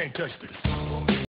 can't touch this.